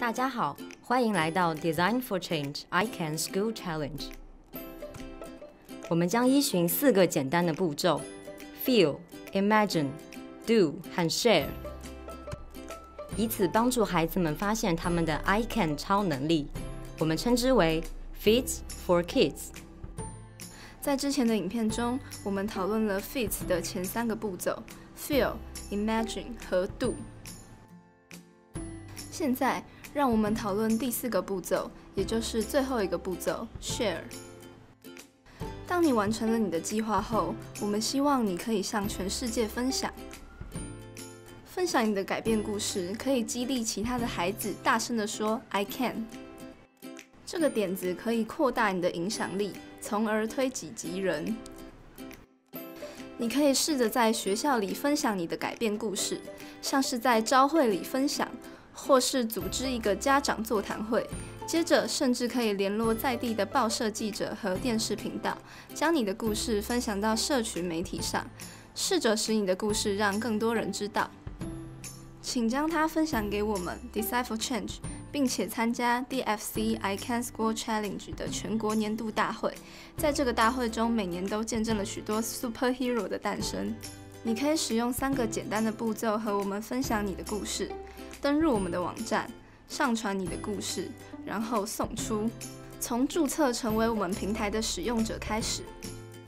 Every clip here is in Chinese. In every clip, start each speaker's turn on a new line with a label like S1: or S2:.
S1: 大家好，欢迎来到 Design for Change I Can School Challenge。我们将依循四个简单的步骤：Feel、Imagine、Do 和 Share，以此帮助孩子们发现他们的 I Can 超能力。我们称之为 Fits for Kids。
S2: 在之前的影片中，我们讨论了 Fits 的前三个步骤：Feel、Imagine 和 Do。现在，让我们讨论第四个步骤，也就是最后一个步骤：Share。当你完成了你的计划后，我们希望你可以向全世界分享。分享你的改变故事，可以激励其他的孩子大声地说 “I can”。这个点子可以扩大你的影响力，从而推己及人。你可以试着在学校里分享你的改变故事，像是在朝会里分享，或是组织一个家长座谈会。接着，甚至可以联络在地的报社记者和电视频道，将你的故事分享到社群媒体上，试着使你的故事让更多人知道。请将它分享给我们，Decipher Change。并且参加 DFC I Can School Challenge 的全国年度大会，在这个大会中，每年都见证了许多 superhero 的诞生。你可以使用三个简单的步骤和我们分享你的故事：登入我们的网站，上传你的故事，然后送出。从注册成为我们平台的使用者开始，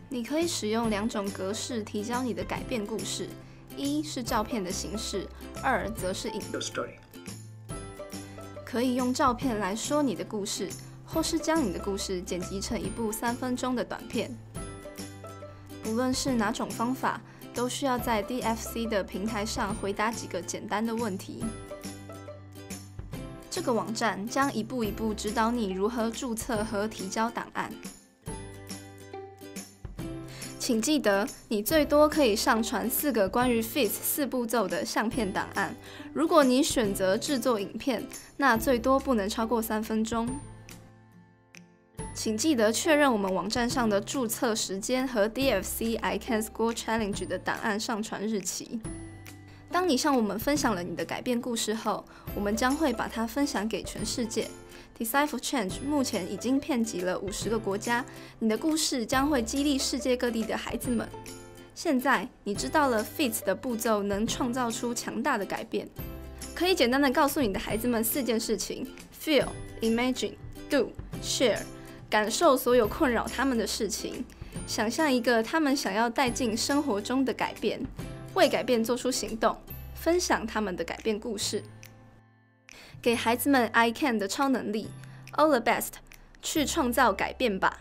S2: 你可以使用两种格式提交你的改变故事：一是照片的形式，二则是影。可以用照片来说你的故事，或是将你的故事剪辑成一部三分钟的短片。无论是哪种方法，都需要在 DFC 的平台上回答几个简单的问题。这个网站将一步一步指导你如何注册和提交档案。请记得，你最多可以上传四个关于 FIS 四步骤的相片档案。如果你选择制作影片，那最多不能超过三分钟。请记得确认我们网站上的注册时间和 DFC I Can School Challenge 的档案上传日期。当你向我们分享了你的改变故事后，我们将会把它分享给全世界。Decipher Change 目前已经遍及了五十个国家，你的故事将会激励世界各地的孩子们。现在你知道了 FIT 的步骤能创造出强大的改变，可以简单的告诉你的孩子们四件事情：Feel、Imagine、Do、Share，感受所有困扰他们的事情，想象一个他们想要带进生活中的改变。为改变做出行动，分享他们的改变故事，给孩子们 I can 的超能力，All the best，去创造改变吧。